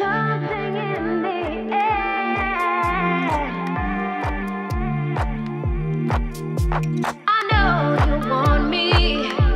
I know you want me.